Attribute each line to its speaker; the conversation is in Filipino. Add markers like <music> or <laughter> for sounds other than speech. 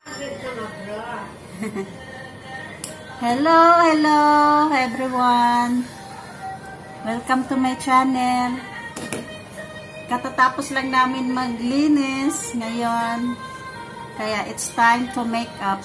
Speaker 1: <laughs> hello, hello everyone. Welcome to my channel. Katatapos lang namin maglinis ngayon. Kaya it's time to make up.